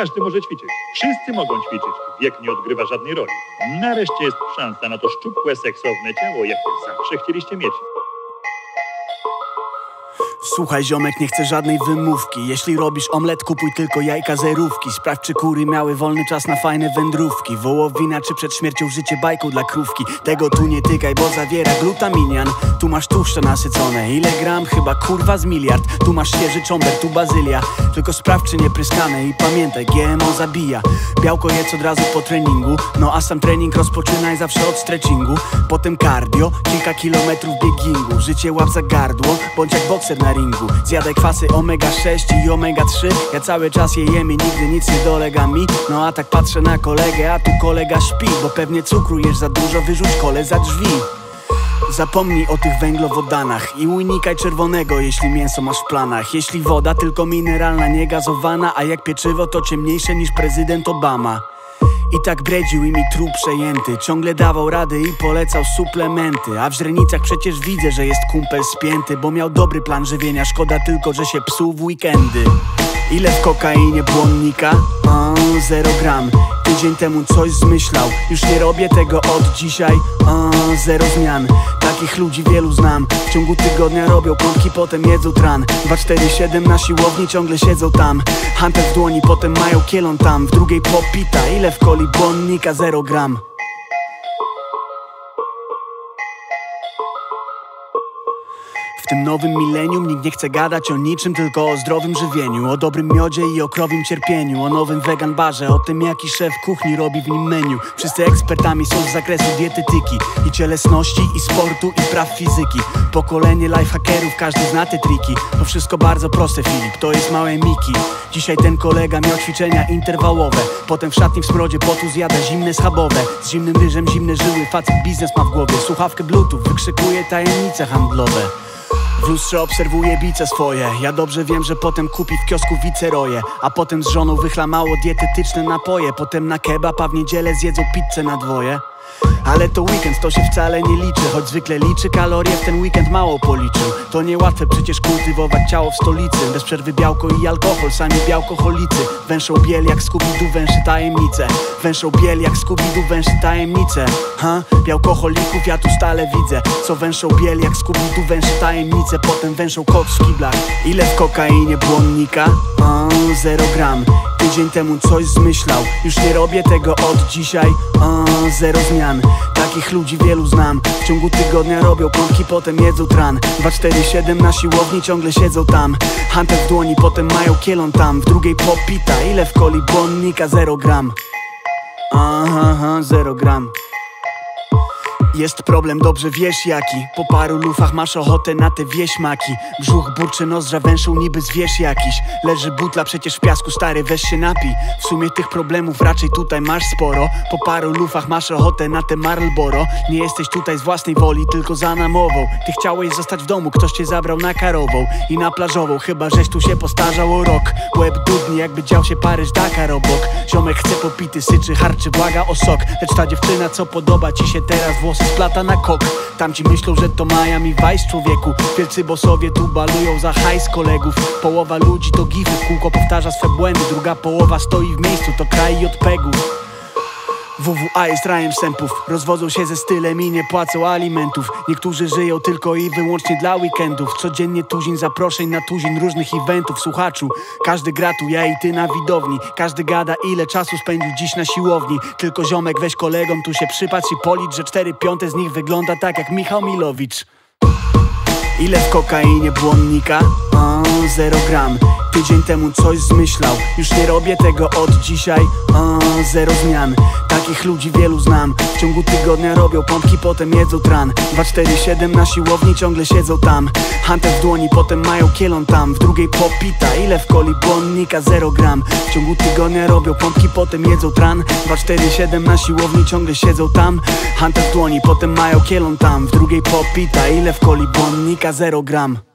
każdy może ćwiczyć. Wszyscy mogą ćwiczyć. Wiek nie odgrywa żadnej roli. Nareszcie jest szansa na to szczupłe, seksowne ciało, jakie zawsze chcieliście mieć. Słuchaj ziomek, nie chcę żadnej wymówki. Jeśli robisz omlet, kupuj tylko jajka zerówki. Sprawdź czy kury miały wolny czas na fajne wędrówki. Wołowina czy przed śmiercią życie bajką dla krówki. Tego tu nie tykaj, bo zawiera glutaminian. Tu masz tłuszcze nasycone, ile gram? Chyba kurwa z miliard. Tu masz świeży czomber, tu bazylia. Tylko sprawdź czy nie pryskane i pamiętaj, GMO zabija. Białko jedz od razu po treningu. No a sam trening rozpoczynaj zawsze od stretchingu. Potem cardio, kilka kilometrów biegingu. Życie łap za gardło, bądź jak bokser na Zjadaj kwasy omega 6 i omega 3 Ja cały czas je jem i nigdy nic nie dolega mi No a tak patrzę na kolegę, a tu kolega śpi Bo pewnie cukru jesz za dużo, wyrzuć kole za drzwi Zapomnij o tych węglowodanach i unikaj czerwonego, jeśli mięso masz w planach. Jeśli woda tylko mineralna, nie gazowana, a jak pieczywo to ciemniejsze niż prezydent Obama. I tak bredził i mi trup przejęty. Ciągle dawał rady i polecał suplementy. A w źrenicach przecież widzę, że jest kumpel spięty Bo miał dobry plan żywienia, szkoda tylko, że się psuł w weekendy Ile w kokainie błonnika? O, zero gram. Tydzień temu coś zmyślał. Już nie robię tego od dzisiaj. O, zero zmian. Takich ludzi wielu znam. W ciągu tygodnia robią pompki, potem jedzą tran. 247 na siłowni ciągle siedzą tam. Hunter w dłoni, potem mają kielon tam. W drugiej popita Ile w coli błonnika? Zero gram tym nowym milenium nikt nie chce gadać o niczym, tylko o zdrowym żywieniu O dobrym miodzie i o krowim cierpieniu O nowym vegan barze, o tym jaki szef kuchni robi w nim menu. Wszyscy ekspertami są z zakresu dietetyki I cielesności, i sportu, i praw fizyki. Pokolenie lifehackerów, każdy zna te triki. To wszystko bardzo proste Filip, to jest małe Miki. Dzisiaj ten kolega miał ćwiczenia interwałowe Potem w szatni w smrodzie potu zjada zimne schabowe. Z zimnym ryżem zimne żyły, facet biznes ma w głowie Słuchawkę bluetooth, wykrzykuje tajemnice handlowe w lustrze obserwuję bice swoje. Ja dobrze wiem, że potem kupi w kiosku wiceroje A potem z żoną wychla mało dietetyczne napoje. Potem na kebab, a w niedzielę zjedzą pizzę na dwoje ale to weekend, to się wcale nie liczy. Choć zwykle liczy kalorie, w ten weekend mało policzył. To niełatwe przecież kultywować ciało w stolicy. Bez przerwy białko i alkohol, sami białkoholicy. Węszą biel jak Scooby-Doo węszy tajemnice. Węszą biel jak Scooby-Doo węszy tajemnice. Ha? Białkoholików ja tu stale widzę. Co węszą biel jak Scooby-Doo węszy tajemnice. Potem węszą kot w kiblach. Ile w kokainie błonnika? O, zero gram. Tydzień temu coś zmyślał. Już nie robię tego od dzisiaj. O, Zero zmian. Takich ludzi wielu znam. W ciągu tygodnia robią pompki, potem jedzą tran. 247 na siłowni ciągle siedzą tam. Hunter w dłoni, potem mają kielon tam. W drugiej popita Ile w coli błonnika? Zero gram. Aha, zero gram jest problem, dobrze wiesz jaki. Po paru lufach masz ochotę na te wieśmaki. Brzuch burczy, nozdrza węszą niby zwierz jakiś. Leży butla przecież w piasku, stary weź się napij W sumie tych problemów raczej tutaj masz sporo. Po paru lufach masz ochotę na te Marlboro. Nie jesteś tutaj z własnej woli, tylko za namową. Ty chciałeś zostać w domu, ktoś cię zabrał na karową. I na plażową, chyba żeś tu się postarzał o rok. Łeb dudni, jakby dział się Paryż Dakar obok. Ziomek chce popity, syczy, harczy, błaga o sok. Lecz ta dziewczyna, co podoba ci się teraz, włosy splata na kok Tamci myślą, że to Miami Vice człowieku. Wielcy bossowie tu balują za hajs kolegów. Połowa ludzi to gify, w kółko powtarza swe błędy Druga połowa stoi w miejscu, to kraj JPEGów WWA jest rajem sępów Rozwodzą się ze stylem i nie płacą alimentów. Niektórzy żyją tylko i wyłącznie dla weekendów. Codziennie tuzin zaproszeń na tuzin różnych eventów. Słuchaczu, każdy gra tu, ja i ty na widowni. Każdy gada ile czasu spędził dziś na siłowni. Tylko ziomek weź kolegom tu się przypatrz i policz Że cztery piąte z nich wygląda tak jak Michał Milowicz. Ile w kokainie błonnika? Zero gram. Tydzień temu coś zmyślał. Już nie robię tego od dzisiaj. O, Zero zmian. Takich ludzi wielu znam. W ciągu tygodnia robią pompki, potem jedzą tran. 247 na siłowni ciągle siedzą tam. Hunter w dłoni, potem mają kielon tam. W drugiej popita Ile w coli błonnika? Zero gram. W ciągu tygodnia robią pompki, potem jedzą tran. 247 na siłowni ciągle siedzą tam. Hunter w dłoni, potem mają kielon tam. W drugiej popita Ile w coli błonnika? Zero gram